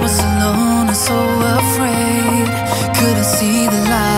When I'm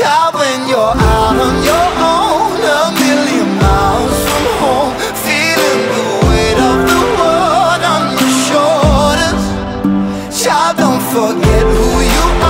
Child, when you're out on your own A million miles from home Feeling the weight of the world on your shoulders. Child, don't forget who you are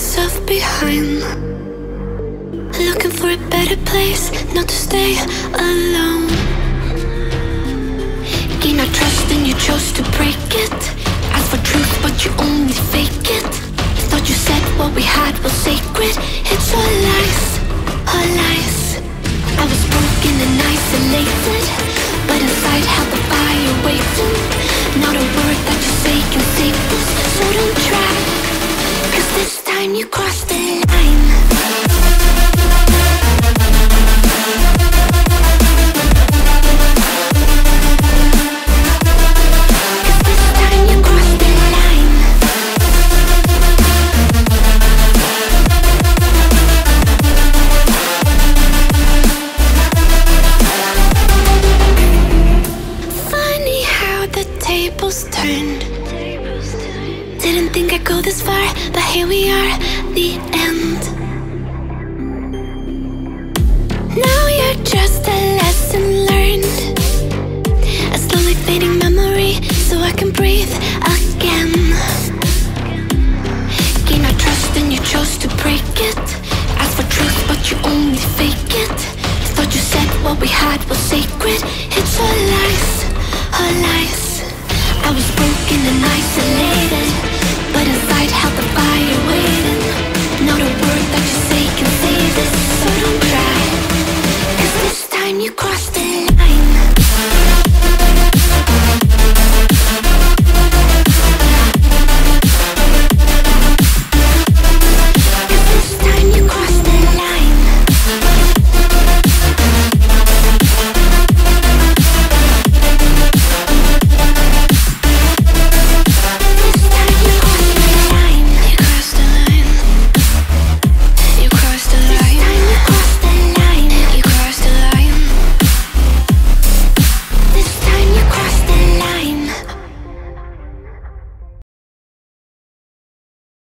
myself behind. Looking for a better place, not to stay alone. Gain our trust and you chose to break it. Ask for truth, but you only time you crossed the line. Just a lesson learned. A slowly fading memory So I can breathe again. Gain our trust and you chose to break it. Ask for truth but you only fake it. Thought you said what we had was sacred.